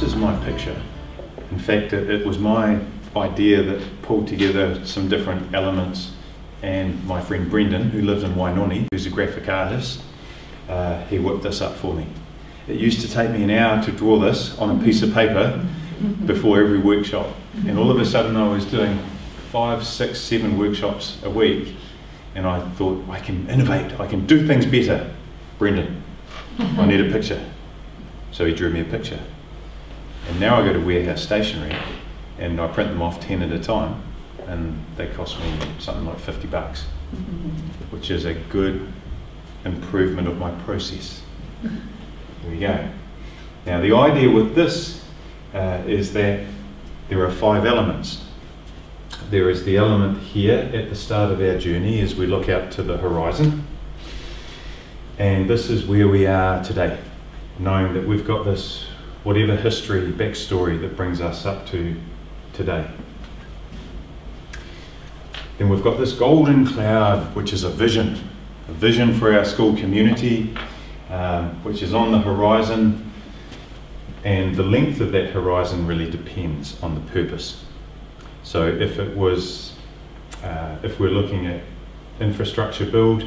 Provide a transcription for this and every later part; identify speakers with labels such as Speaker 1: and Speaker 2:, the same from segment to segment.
Speaker 1: this is my picture. In fact, it, it was my idea that pulled together some different elements and my friend Brendan, who lives in Wainoni, who's a graphic artist, uh, he whipped this up for me. It used to take me an hour to draw this on a piece of paper before every workshop. And all of a sudden I was doing five, six, seven workshops a week and I thought, I can innovate, I can do things better. Brendan, I need a picture. So he drew me a picture. And now I go to warehouse stationery and I print them off 10 at a time and they cost me something like 50 bucks, which is a good improvement of my process. There we go. Now the idea with this uh, is that there are five elements. There is the element here at the start of our journey as we look out to the horizon. And this is where we are today, knowing that we've got this whatever history, backstory that brings us up to today. Then we've got this golden cloud, which is a vision, a vision for our school community, um, which is on the horizon. And the length of that horizon really depends on the purpose. So if it was, uh, if we're looking at infrastructure build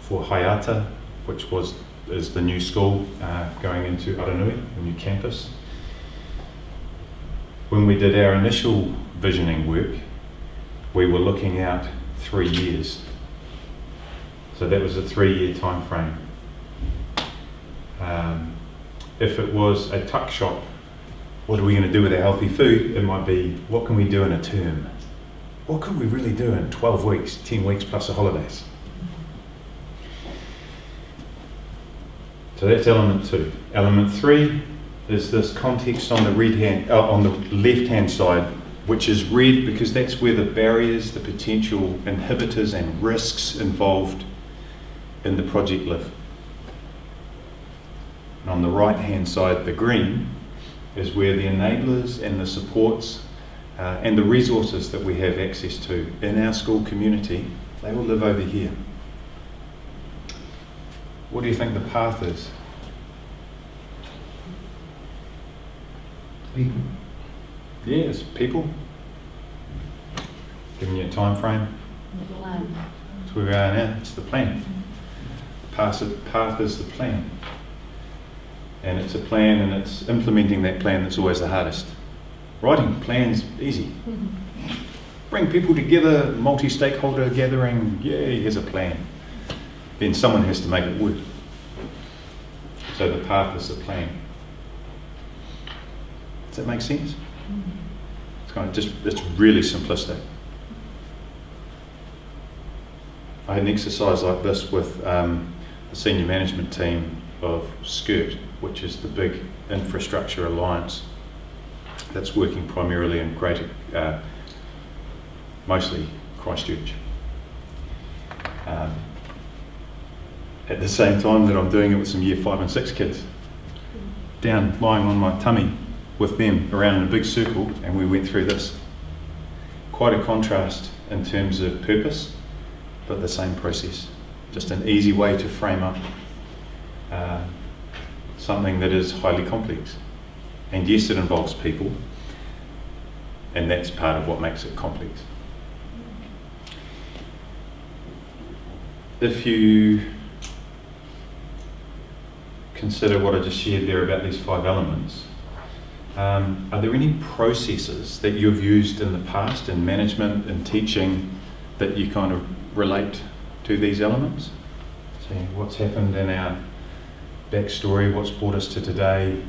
Speaker 1: for Haeata, which was is the new school uh, going into Aranui, a new campus. When we did our initial visioning work, we were looking out three years. So that was a three-year time frame. Um, if it was a tuck shop, what are we going to do with our healthy food? It might be, what can we do in a term? What could we really do in 12 weeks, 10 weeks plus the holidays? So that's element two. Element three is this context on the red hand, uh, on the left hand side, which is red because that's where the barriers, the potential inhibitors and risks involved in the project live. And on the right hand side, the green is where the enablers and the supports uh, and the resources that we have access to in our school community, they will live over here. What do you think the path is?
Speaker 2: People.
Speaker 1: Yes, people. Giving you a time frame. The plan. That's where we are now. It's the plan. Path, path is the plan. And it's a plan and it's implementing that plan that's always the hardest. Writing plans easy. Mm-hmm. Bring people together, multi-stakeholder gathering, yay, here's a plan. Then someone has to make it work. So the path is the plan. Does that make sense? It's kind of just, it's really simplistic. I had an exercise like this with um, the senior management team of SCIRT, which is the big infrastructure alliance that's working primarily in Greater, uh, mostly Christchurch. Um, at the same time that I'm doing it with some year five and six kids, down lying on my tummy with them around in a big circle, and we went through this. Quite a contrast in terms of purpose, but the same process. Just an easy way to frame up uh, something that is highly complex. And yes, it involves people, and that's part of what makes it complex. If you consider what I just shared there about these five elements, um, are there any processes that you've used in the past in management and teaching that you kind of relate to these elements? See what's happened in our backstory, what's brought us to today,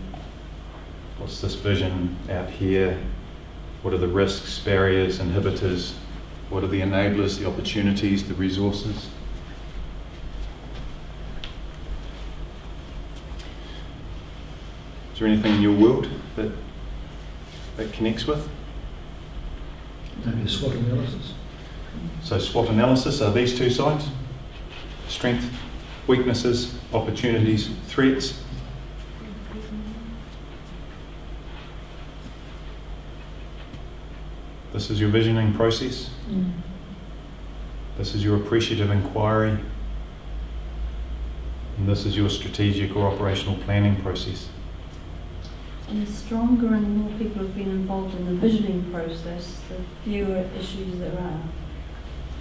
Speaker 1: what's this vision out here, what are the risks, barriers, inhibitors, what are the enablers, the opportunities, the resources? Is there anything in your world that that connects with?
Speaker 2: Maybe a SWOT analysis.
Speaker 1: So SWOT analysis are these two sides: strength, weaknesses, opportunities, threats. This is your visioning process.
Speaker 3: Mm.
Speaker 1: This is your appreciative inquiry. And this is your strategic or operational planning process.
Speaker 3: The stronger and more people have been involved in the visioning process, the fewer issues there are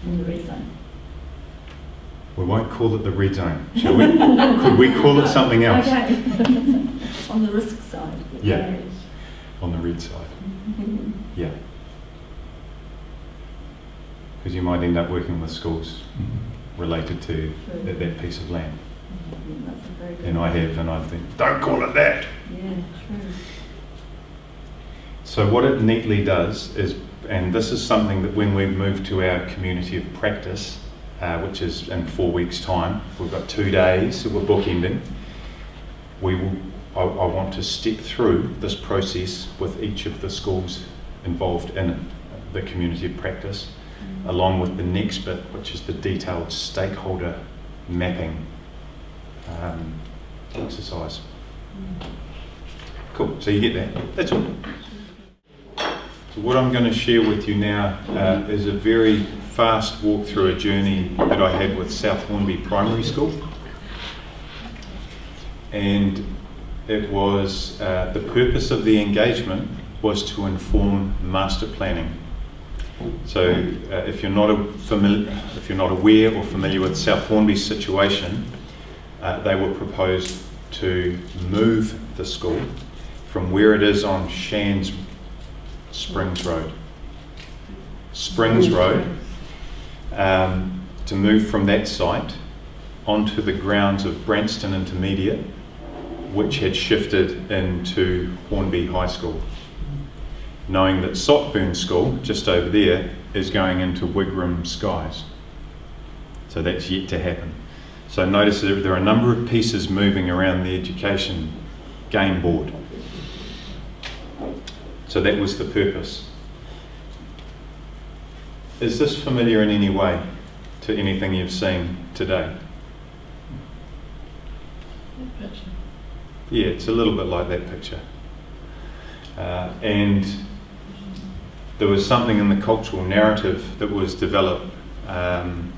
Speaker 3: in the red zone.
Speaker 1: We won't call it the red zone, shall we? Could we call it something else?
Speaker 3: Okay. On the risk side.
Speaker 1: Yeah. On the red side, mm-hmm. yeah. Because you might end up working with schools mm-hmm. related to
Speaker 3: True.
Speaker 1: that, that piece of land.
Speaker 3: That's a very good.
Speaker 1: And I have, and I think, don't call it that.
Speaker 3: Yeah, true.
Speaker 1: So what it neatly does is, and this is something that when we move to our community of practice, uh, which is in four weeks' time, we've got two days that we're bookending. We will, I, I want to step through this process with each of the schools involved in it, the community of practice, along with the next bit, which is the detailed stakeholder mapping um, exercise. Cool. So you get that. That's all. So what I'm going to share with you now uh, is a very fast walk through a journey that I had with South Hornby Primary School. And it was, uh, the purpose of the engagement was to inform master planning. So uh, if you're not a familiar, if you're not aware or familiar with South Hornby's situation, uh, they were proposed to move the school from where it is on Shands Springs Road. Springs Road, um, to move from that site onto the grounds of Branston Intermediate, which had shifted into Hornby High School. Knowing that Sockburn School, just over there, is going into Wigram Skies. So that's yet to happen. So notice that there are a number of pieces moving around the education game board. So that was the purpose. Is this familiar in any way to anything you've seen today? Picture. Yeah, it's a little bit like that picture. Uh, and there was something in the cultural narrative that was developed. Um,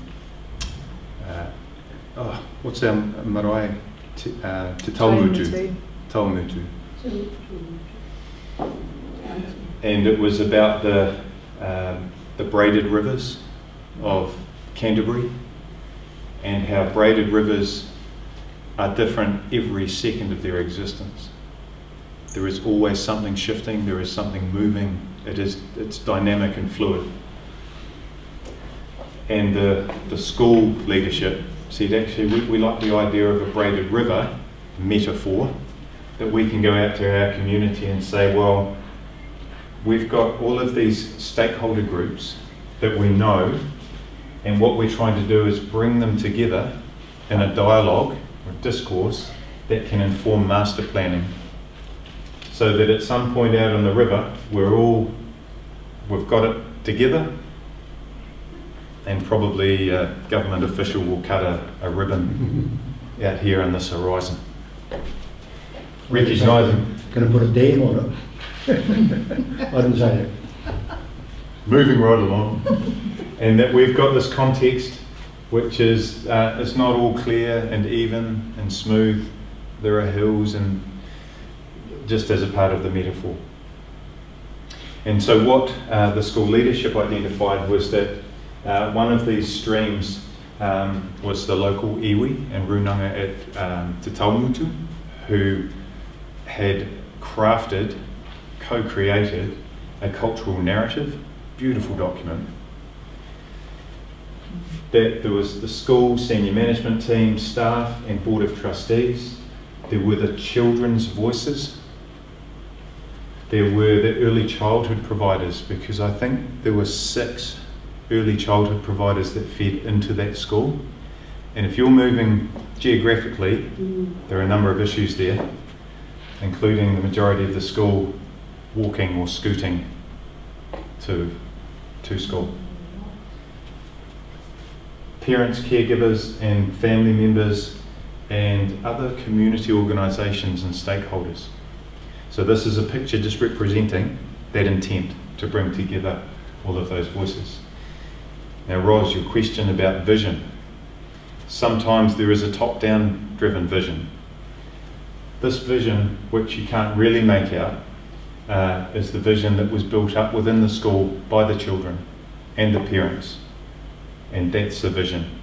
Speaker 1: oh, what's our marae? Te, uh, Te Taumutu. Taumutu. And it was about the, um, the braided rivers of Canterbury and how braided rivers are different every second of their existence. There is always something shifting, there is something moving, it is, it's dynamic and fluid. And the, the school leadership said actually we, we like the idea of a braided river metaphor that we can go out to our community and say, well, we've got all of these stakeholder groups that we know, and what we're trying to do is bring them together in a dialogue or discourse that can inform master planning. So that at some point out on the river, we're all, we've got it together, and probably a government official will cut a, a ribbon out here on this horizon. Recognising
Speaker 2: Gonna put a dam on it. I didn't say that.
Speaker 1: moving right along, and that we've got this context which is uh, it's not all clear and even and smooth. There are hills and just as a part of the metaphor. And so, what uh, the school leadership identified was that uh, one of these streams um, was the local iwi and runanga at um, Te Taumutu, who had crafted, co-created a cultural narrative, beautiful document. That there was the school senior management team, staff, and board of trustees. There were the children's voices. There were the early childhood providers because I think there were six early childhood providers that fed into that school. And if you're moving geographically, mm. there are a number of issues there, including the majority of the school walking or scooting to, to school. Parents, caregivers, and family members, and other community organisations and stakeholders. So, this is a picture just representing that intent to bring together all of those voices. Now, Ros, your question about vision. Sometimes there is a top down driven vision. This vision, which you can't really make out, uh, is the vision that was built up within the school by the children and the parents. And that's the vision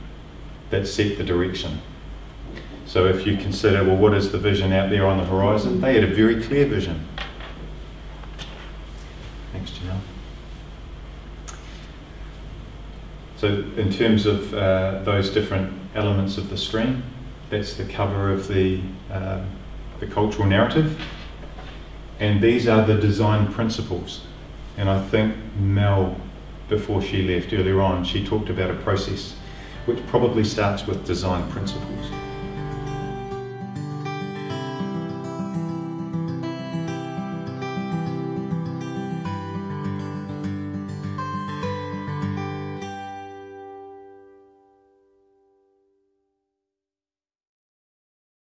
Speaker 1: that set the direction. So if you consider, well, what is the vision out there on the horizon? They had a very clear vision. Thanks, Janelle. So in terms of uh, those different elements of the stream, that's the cover of the, um the cultural narrative. And these are the design principles. And I think Mel, before she left earlier on, she talked about a process which probably starts with design principles.